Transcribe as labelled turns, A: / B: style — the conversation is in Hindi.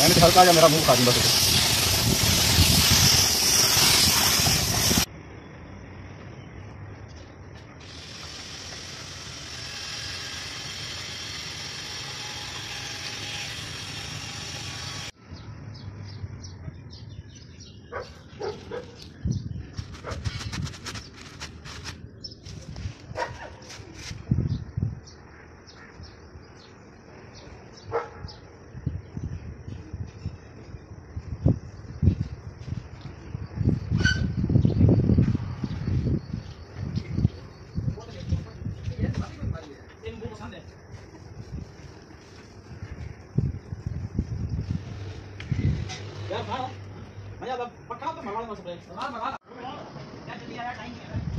A: मैंने हल्का मेरा मुँह खा दूँगा बस यार भाई मैं पक्का तो मंगा लूँगा सब मंगा मंगा क्या चलिए, यार टाइम